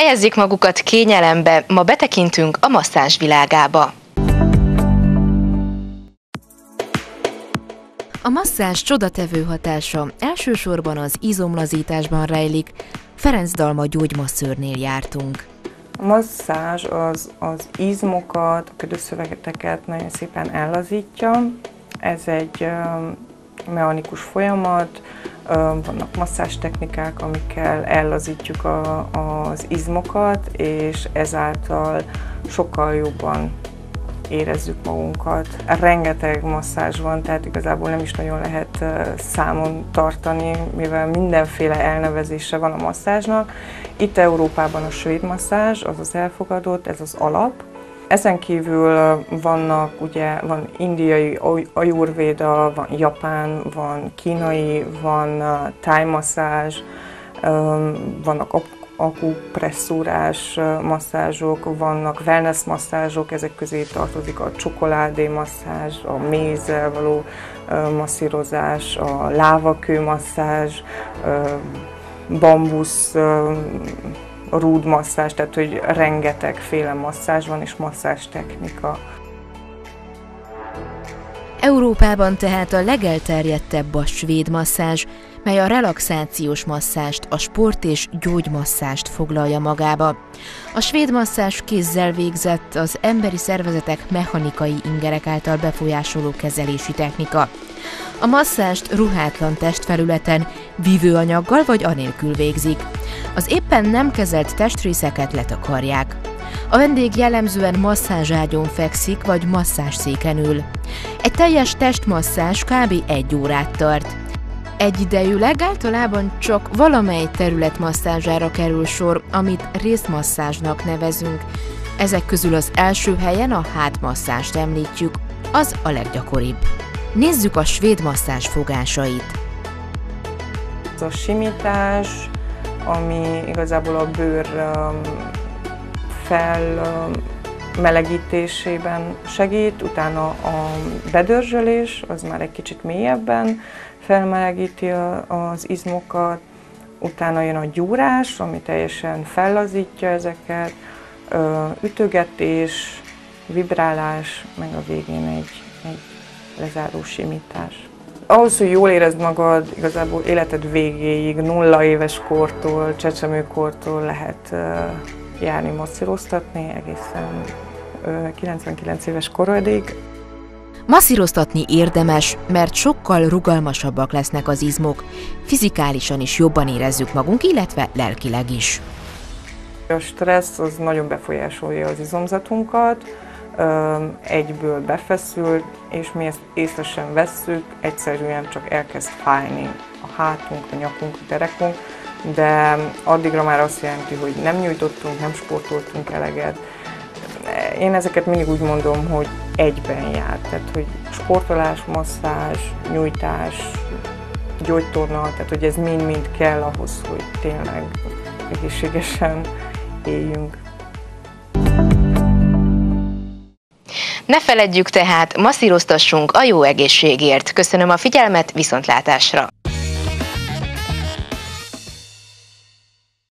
Helyezzék magukat kényelembe, ma betekintünk a masszázs világába. A masszázs csodatevő hatása elsősorban az izomlazításban rejlik. Ferenc Dalma gyógymasszőrnél jártunk. A masszázs az, az izmokat, a ködösszöveteket nagyon szépen ellazítja. Ez egy mechanikus folyamat, vannak masszás technikák, amikkel ellazítjuk a, az izmokat, és ezáltal sokkal jobban érezzük magunkat. Rengeteg masszázs van, tehát igazából nem is nagyon lehet számon tartani, mivel mindenféle elnevezése van a masszázsnak. Itt Európában a svéd masszázs, az az elfogadott, ez az alap, ezen kívül vannak, ugye, van indiai ajurvéda, van japán, van kínai, van tájmasszázs, vannak akupresszúrás masszázsok, vannak wellness masszázsok, ezek közé tartozik a csokoládé masszázs, a mézzel való masszírozás, a lávakő masszázs, bambusz rúd masszázs, tehát hogy rengeteg féle masszázs van és masszázs technika. Európában tehát a legelterjedtebb a svéd masszázs, mely a relaxációs masszást, a sport és gyógymasszást foglalja magába. A svéd masszázs kézzel végzett az emberi szervezetek mechanikai ingerek által befolyásoló kezelési technika. A masszást ruhátlan testfelületen, vívőanyaggal vagy anélkül végzik. Az éppen nem kezelt testrészeket letakarják. A vendég jellemzően masszázságyon fekszik vagy masszázszéken ül. Egy teljes testmasszázs kb. egy órát tart. Egyidejűleg általában csak valamely terület masszázsára kerül sor, amit részmasszázsnak nevezünk. Ezek közül az első helyen a hátmasszást említjük, az a leggyakoribb. Nézzük a svéd masszázs fogásait. A simítás, ami igazából a bőr um, fel melegítésében segít, utána a bedörzsölés, az már egy kicsit mélyebben felmelegíti az izmokat, utána jön a gyúrás, ami teljesen fellazítja ezeket, ütögetés, vibrálás, meg a végén egy, egy lezáró simítás. Ahhoz, hogy jól érezd magad, igazából életed végéig, nulla éves kortól, csecsemőkortól lehet járni masszíroztatni egészen 99 éves korodig. Masszíroztatni érdemes, mert sokkal rugalmasabbak lesznek az izmok, fizikálisan is jobban érezzük magunk, illetve lelkileg is. A stressz az nagyon befolyásolja az izomzatunkat, egyből befeszül, és mi ezt észre sem vesszük, egyszerűen csak elkezd fájni a hátunk, a nyakunk, a derekunk, de addigra már azt jelenti, hogy nem nyújtottunk, nem sportoltunk eleget. Én ezeket mindig úgy mondom, hogy egyben jár, tehát hogy sportolás, masszázs, nyújtás, gyógytorna, tehát hogy ez mind-mind kell ahhoz, hogy tényleg egészségesen éljünk. Ne feledjük tehát, masszíroztassunk a jó egészségért. Köszönöm a figyelmet, viszontlátásra!